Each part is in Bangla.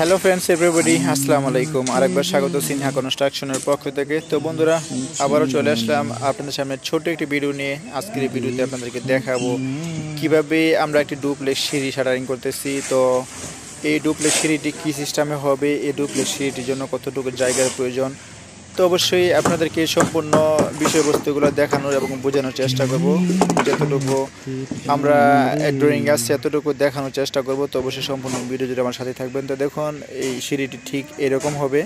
হ্যালো ফ্রেন্ডস এভরিবডি আসসালামু আলাইকুম। আরেকবার স্বাগত সিনহা কনস্ট্রাকশনের পক্ষ থেকে। তো বন্ধুরা, আবারও চলে আসলাম আপনাদের সামনে ছোট একটি ভিডিও নিয়ে। আজকের এই ভিডিওতে আপনাদেরকে দেখাবো কীভাবে আমরা একটি ডুপ্লেক্স সিঁড়ি শাটারিং করতেছি। তো এই ডুপ্লেক্স সিঁড়িটি কী সিস্টেমে হবে? এই ডুপ্লেক্স সিঁড়িটির জন্য কতটুকু জায়গার প্রয়োজন? তো অবশ্যই আপনাদেরকে সম্পূর্ণ বিষয়বস্তুগুলো দেখানোর এবং বোঝানোর চেষ্টা করব। যতটুকু আমরা ড্রয়িং আসছে এতটুকু দেখানোর চেষ্টা করব। তো অবশ্যই সম্পূর্ণ ভিডিও জুড়ে আমার সাথে থাকবেন। তো দেখুন, এই সিঁড়িটি ঠিক এরকম হবে।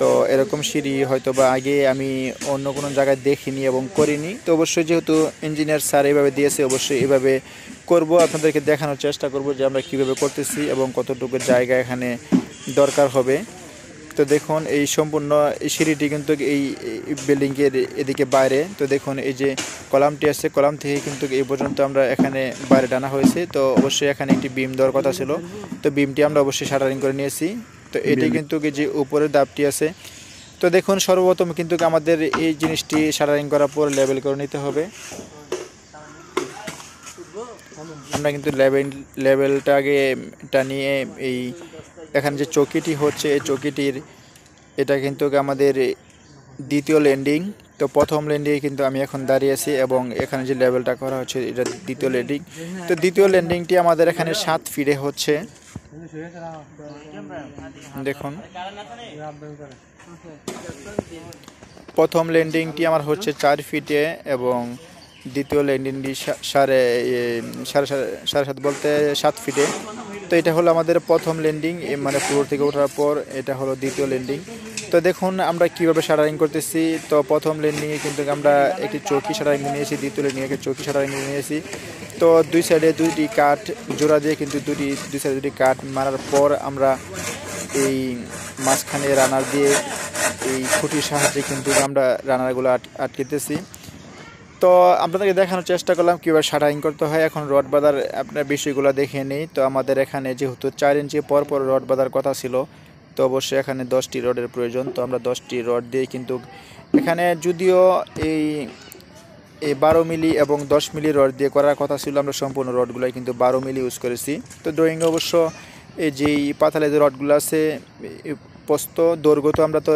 তো এরকম সিঁড়ি হয়তো বা আগে আমি অন্য কোনো জায়গায় দেখিনি এবং করিনি। তো অবশ্যই যেহেতু ইঞ্জিনিয়ার স্যার এইভাবে দিয়েছে, অবশ্যই এভাবে করব। আপনাদেরকে দেখানোর চেষ্টা করব যে আমরা কীভাবে করতেছি এবং কতটুকু জায়গা এখানে দরকার হবে। তো দেখুন এই সম্পূর্ণ এই সিঁড়িটি কিন্তু এই বিল্ডিংয়ের এদিকে বাইরে। তো দেখুন এই যে কলামটি আছে কলাম থেকে কিন্তু এই পর্যন্ত আমরা এখানে বাইরে টানা হয়েছে। তো অবশ্যই এখানে একটি বিম দেওয়ার কথা ছিল। তো বিমটি আমরা অবশ্যই শাটারিং করে নিয়েছি। তো এটি কিন্তু এই যে উপরের দাবটি আছে। তো দেখুন সর্বপ্রথম কিন্তু আমাদের এই জিনিসটি শাটারিং করার পর লেবেল করে নিতে হবে। আমরা কিন্তু লেবেল লেবেলটা আগে টানিয়ে এই এখানে যে চৌকিটি হচ্ছে, এই চৌকিটির, এটা কিন্তু আমাদের দ্বিতীয় ল্যান্ডিং তো প্রথম ল্যান্ডিংয়ে কিন্তু আমি এখন দাঁড়িয়ে আছি এবং এখানে যে লেভেলটা করা হচ্ছে, এটা দ্বিতীয় ল্যান্ডিং তো দ্বিতীয় ল্যান্ডিংটি আমাদের এখানে সাত ফিটে হচ্ছে। দেখুন। প্রথম ল্যান্ডিংটি আমার হচ্ছে চার ফিটে এবং দ্বিতীয় ল্যান্ডিংটি সাড়ে সাড়ে সাড়ে সাত বলতে সাত ফিটে তো এটা হলো আমাদের প্রথম ল্যান্ডিং মানে ফ্লোর থেকে ওঠার পর এটা হলো দ্বিতীয় ল্যান্ডিং তো দেখুন আমরা কীভাবে শাটারিং করতেছি। তো প্রথম ল্যান্ডিংয়ে কিন্তু আমরা একটি চৌকি শাটারিং নিয়েছি দ্বিতীয় ল্যান্ডিংয়ে একটি চৌকি শাটারিং নিয়েছি তো দুই সাইডে দুইটি কাঠ জোড়া দিয়ে কিন্তু দুটি, দুই সাইডে দুটি কাঠ মারার পর আমরা এই মাঝখানে রানার দিয়ে এই খুঁটির সাহায্যে কিন্তু আমরা রানারগুলো আটকেতেছি। তো আপনাদেরকে দেখানোর চেষ্টা করলাম কীভাবে শাটারিং করতে হয়। এখন রড বাঁধার আপনার বিষয়গুলো দেখে নিই। তো আমাদের এখানে যেহেতু চার ইঞ্চি পর পর রড বাঁধার কথা ছিল, তো অবশ্যই এখানে দশটি রডের প্রয়োজন। তো আমরা দশটি রড দিয়ে কিন্তু এখানে যদিও এই এই বারো মিলি এবং দশ মিলি রড দিয়ে করার কথা ছিল, আমরা সম্পূর্ণ রডগুলোই কিন্তু বারো মিলি ইউজ করেছি। তো ড্রয়িং অবশ্য এই যেই পাতালে যে রডগুলো আছে পোস্ত, দৈর্ঘ্য তো আমরা তো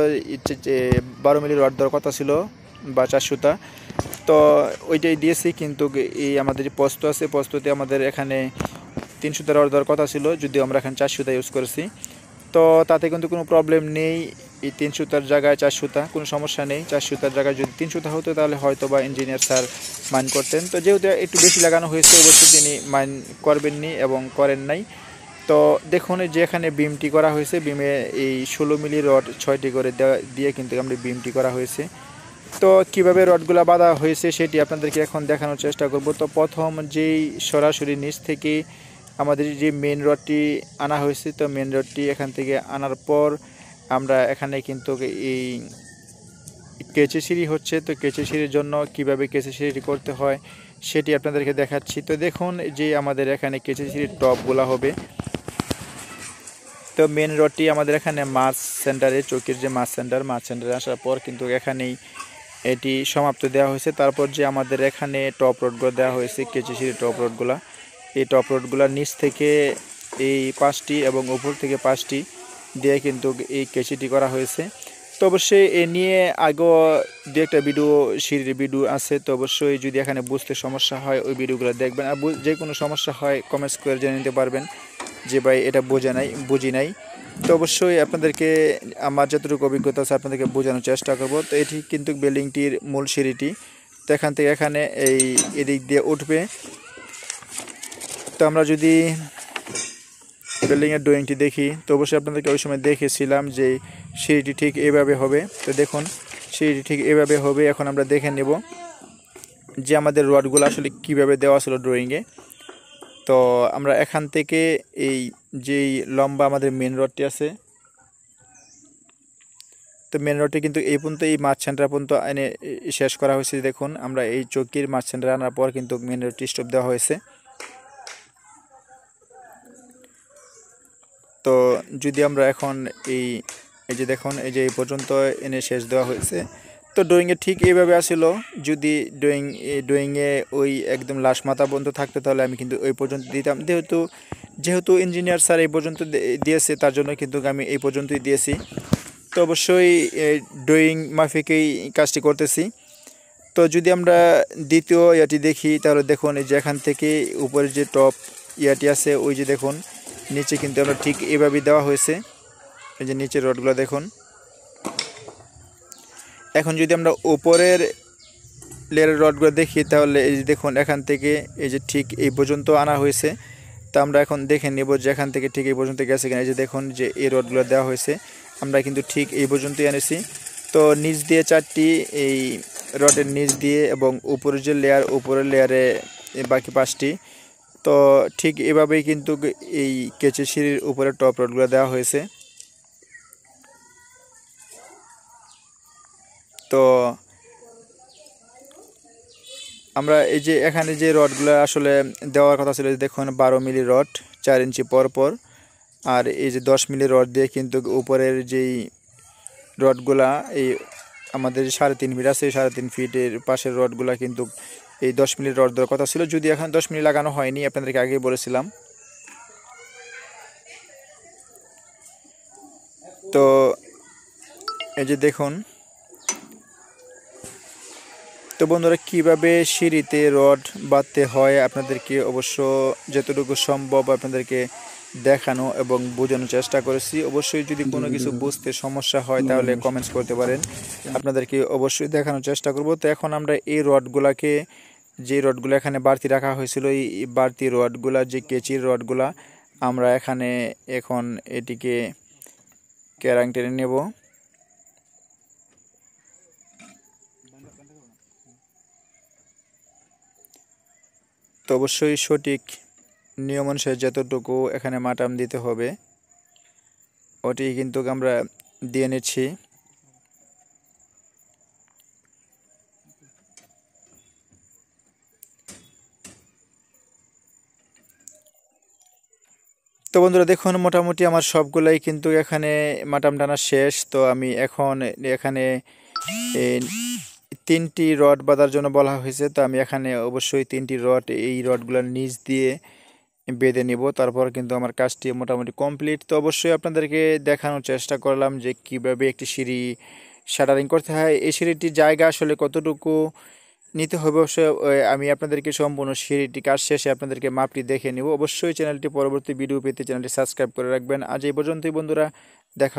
বারো মিলি রড দেওয়ার কথা ছিল বা চারশোটা তো ওইটাই দিয়েছি, কিন্তু এই আমাদের যে পোস্ত আছে, পোস্ততে আমাদের এখানে তিনশোটা রড দেওয়ার কথা ছিল, যদিও আমরা এখানে চারশোটা ইউজ করেছি। তো তাতে কিন্তু কোনো প্রবলেম নেই, এই তিন সুতার জায়গায় চার সুতা কোনো সমস্যা নেই। চার সুতার জায়গায় যদি তিন সুতা হতো, তাহলে হয়তো বা ইঞ্জিনিয়ার স্যার মাইন করতেন। তো যেহেতু একটু বেশি লাগানো হয়েছে অবশ্যই তিনি মাইন করবেননি এবং করেন নাই। তো দেখুন যে এখানে বিমটি করা হয়েছে বিমে এই ষোলো মিলি রড ছয়টি করে দিয়ে কিন্তু আমরা বিমটি করা হয়েছে। তো কীভাবে রডগুলো বাঁধা হয়েছে সেটি আপনাদেরকে এখন দেখানোর চেষ্টা করব। তো প্রথম যেই সরাসরি নিচ থেকে আমাদের যে মেন রডটি আনা হয়েছে, তো মেন রডটি এখান থেকে আনার পর আমরা এখানে কিন্তু এই কেঁচে সিঁড়ি হচ্ছে। তো কেঁচে সিঁড়ির জন্য কীভাবে কেঁচে সিঁড়িটি করতে হয় সেটি আপনাদেরকে দেখাচ্ছি। তো দেখুন যে আমাদের এখানে কেঁচে সিঁড়ির টপগুলো হবে। তো মেন রডটি আমাদের এখানে মাছ সেন্টারে, চৌকির যে মাছ সেন্টার, মাছ সেন্টারে আসার পর কিন্তু এখানেই এটি সমাপ্ত দেওয়া হয়েছে। তারপর যে আমাদের এখানে টপ রোডগুলো দেওয়া হয়েছে কেঁচি সিঁড়ি টপ রোডগুলো এই টপ রোডগুলোর নিচ থেকে এই পাঁচটি এবং উপর থেকে পাঁচটি দিয়ে কিন্তু এই কেঁচিটি করা হয়েছে। তো অবশ্যই এ নিয়ে আগেও দু একটা ভিডিও সিঁড়ির ভিডিও আছে, তো অবশ্যই যদি এখানে বুঝতে সমস্যা হয়, ওই ভিডিওগুলো দেখবেন। আর যে কোনো সমস্যা হয় কমেন্টস করে জেনে নিতে পারবেন। যে ভাই এটা বোঝা নাই, বুঝি নাই। তো অবশ্যই আপনাদেরকে, আমার যতটুকু অভিজ্ঞতা আছে আপনাদেরকে বোঝানোর চেষ্টা করব। তো এটি কিন্তু বিল্ডিংটির মূল সিঁড়িটি। তো এখান থেকে এখানে এই এদিক দিয়ে উঠবে। তো আমরা যদি বিল্ডিংয়ের ড্রয়িংটি দেখি, তো অবশ্যই আপনাদেরকে ওই সময় দেখেছিলাম যে সিঁড়িটি ঠিক এভাবে হবে। তো দেখুন, সিঁড়িটি ঠিক এভাবে হবে। এখন আমরা দেখে নেব যে আমাদের রডগুলো আসলে কীভাবে দেওয়া ছিল ড্রয়িংয়ে। তো আমরা এখান থেকে এই যেই লম্বা আমাদের মেন রডটি আছে, তো মেন রডটি কিন্তু এই পর্যন্ত এই মাছ সেন্টার পর্যন্ত এনে শেষ করা হয়েছে। দেখুন, আমরা এই চৌকির মাছ সেন্টার আনার পর কিন্তু মেন রডটি স্টপ দেওয়া হয়েছে। তো যদি আমরা এখন এই এই যে দেখুন, এই যে এই পর্যন্ত এনে শেষ দেওয়া হয়েছে, তো ড্রয়িংয়ে ঠিক এইভাবে আসিল। যদি ড্রয়িং ড্রয়িংয়ে ওই একদম লাশ মাথা বন্ধ থাকতো, তাহলে আমি কিন্তু ওই পর্যন্ত দিতাম। যেহেতু যেহেতু ইঞ্জিনিয়ার স্যার এই পর্যন্ত দিয়েছে, তার জন্য কিন্তু আমি এই পর্যন্তই দিয়েছি। তো অবশ্যই ড্রয়িং মাফিকেই কাজটি করতেছি। তো যদি আমরা দ্বিতীয় ইয়াটি দেখি, তাহলে দেখুন, এই যে এখান থেকে উপরে যে টপ ইয়াটি আছে, ওই যে দেখুন, নিচে কিন্তু আমরা ঠিক এভাবেই দেওয়া হয়েছে। এই যে নিচের রডগুলো দেখুন। এখন যদি আমরা উপরের লেয়ারের রডগুলো দেখি, তাহলে এই যে দেখুন, এখান থেকে এই যে ঠিক এই পর্যন্ত আনা হয়েছে। তো আমরা এখন দেখে নেব যে এখান থেকে ঠিক এই পর্যন্ত গেছে কিনা। এই যে দেখুন যে এই রডগুলো দেওয়া হয়েছে, আমরা কিন্তু ঠিক এই পর্যন্তই এনেছি। তো নিচ দিয়ে চারটি এই রডের নিচ দিয়ে এবং উপরের যে লেয়ার উপরের লেয়ারে বাকি পাঁচটি। তো ঠিক এভাবেই কিন্তু এই কেচে সিঁড়ির উপরে টপ রডগুলো দেওয়া হয়েছে। তো আমরা এই যে এখানে যে রডগুলো আসলে দেওয়ার কথা ছিল দেখুন, বারো মিলি রড, চার ইঞ্চি পর পর আর এই যে দশ মিলি রড দিয়ে কিন্তু উপরের যেই রডগুলা, এই আমাদের সাড়ে তিন ফিট আছে সাড়ে তিন ফিটের পাশের রডগুলা কিন্তু এই দশ মিলি রড দেওয়ার কথা ছিল। যদি এখন দশ মিলি লাগানো হয়নি, আপনাদেরকে আগেই বলেছিলাম। তো এই যে দেখুন তো বন্ধুরা, কীভাবে সিঁড়িতে রড বাঁধতে হয় আপনাদেরকে অবশ্য যতটুকু সম্ভব আপনাদেরকে দেখানো এবং বোঝানোর চেষ্টা করেছি। অবশ্যই যদি কোনো কিছু বুঝতে সমস্যা হয়, তাহলে কমেন্টস করতে পারেন। আপনাদেরকে অবশ্যই দেখানোর চেষ্টা করব। তো এখন আমরা এই রডগুলাকে, যে রডগুলো এখানে বাড়তি রাখা হয়েছিল, এই বাড়তি রডগুলা, যে কেচির রডগুলা, আমরা এখানে এখন এটিকে ক্যারাং টেনে নেব। তো অবশ্যই সঠিক নিয়ম অনুসারে যতটুকু এখানে মাটাম দিতে হবে ওটি কিন্তু আমরা দিয়ে নিচ্ছি। তো বন্ধুরা দেখুন, মোটামুটি আমার সবগুলাই কিন্তু এখানে মাটাম টানা শেষ। তো আমি এখন এখানে তিনটি রড বাঁধার জন্য বলা হয়েছে, তো আমি এখানে অবশ্যই তিনটি রড, এই রডগুলোর নিচ দিয়ে বেঁধে নিব। তারপর কিন্তু আমার কাজটি মোটামুটি কমপ্লিট। তো অবশ্যই আপনাদেরকে দেখানোর চেষ্টা করলাম যে কীভাবে একটি সিঁড়ি শাটারিং করতে হয়। এই সিঁড়িটির জায়গা আসলে কতটুকু নিতে হবে অবশ্যই আমি আপনাদেরকে সম্পূর্ণ সিঁড়িটি কাজ শেষে আপনাদেরকে মাপটি দেখে নিব। অবশ্যই চ্যানেলটি পরবর্তী ভিডিও পেতে চ্যানেলটি সাবস্ক্রাইব করে রাখবেন। আজ এই পর্যন্তই বন্ধুরা, দেখা